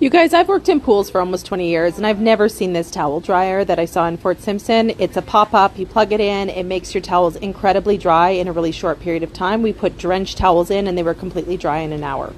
You guys, I've worked in pools for almost 20 years and I've never seen this towel dryer that I saw in Fort Simpson. It's a pop up, you plug it in, it makes your towels incredibly dry in a really short period of time. We put drenched towels in and they were completely dry in an hour.